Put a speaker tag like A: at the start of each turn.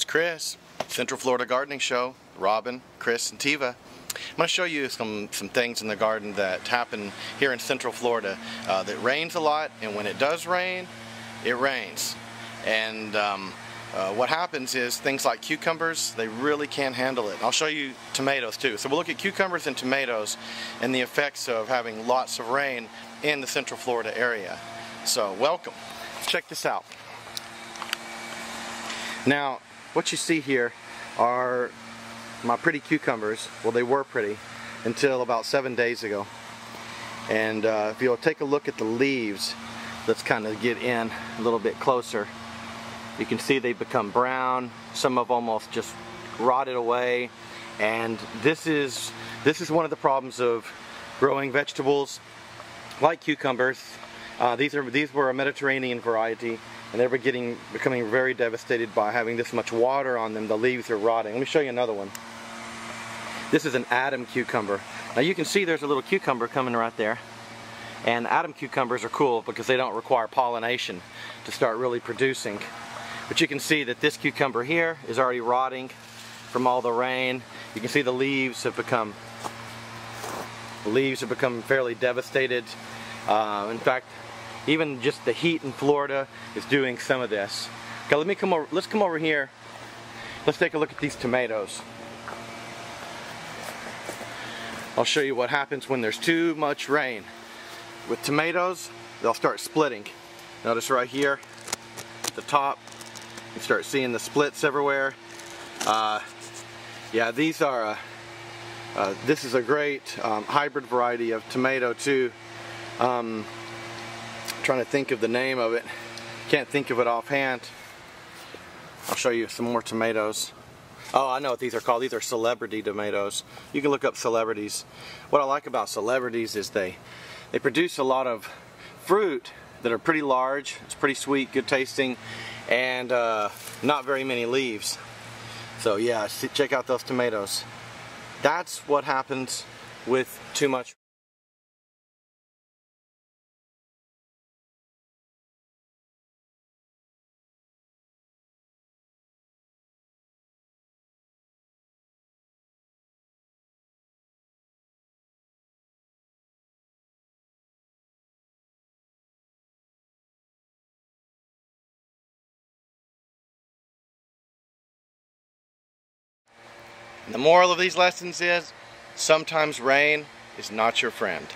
A: It's Chris, Central Florida Gardening Show, Robin, Chris, and Tiva. I'm going to show you some, some things in the garden that happen here in Central Florida. Uh, that rains a lot, and when it does rain, it rains. And um, uh, what happens is things like cucumbers, they really can't handle it. I'll show you tomatoes too. So we'll look at cucumbers and tomatoes and the effects of having lots of rain in the Central Florida area. So welcome. Check this out. Now, what you see here are my pretty cucumbers. Well, they were pretty until about seven days ago. And uh, if you'll take a look at the leaves, let's kind of get in a little bit closer. You can see they've become brown. Some have almost just rotted away. And this is, this is one of the problems of growing vegetables like cucumbers. Uh, these, are, these were a Mediterranean variety and they were getting becoming very devastated by having this much water on them. The leaves are rotting. Let me show you another one. This is an Adam cucumber. Now you can see there's a little cucumber coming right there. And Adam cucumbers are cool because they don't require pollination to start really producing. But you can see that this cucumber here is already rotting from all the rain. You can see the leaves have become the leaves have become fairly devastated. Uh, in fact, even just the heat in Florida is doing some of this. Okay, let me come over, let's come over here. Let's take a look at these tomatoes. I'll show you what happens when there's too much rain. With tomatoes, they'll start splitting. Notice right here, at the top, you start seeing the splits everywhere. Uh, yeah, these are, uh, uh, this is a great um, hybrid variety of tomato too. Um, trying to think of the name of it. Can't think of it offhand. I'll show you some more tomatoes. Oh, I know what these are called. These are celebrity tomatoes. You can look up celebrities. What I like about celebrities is they they produce a lot of fruit that are pretty large. It's pretty sweet, good tasting, and uh, not very many leaves. So yeah, check out those tomatoes. That's what happens with too much And the moral of these lessons is sometimes rain is not your friend.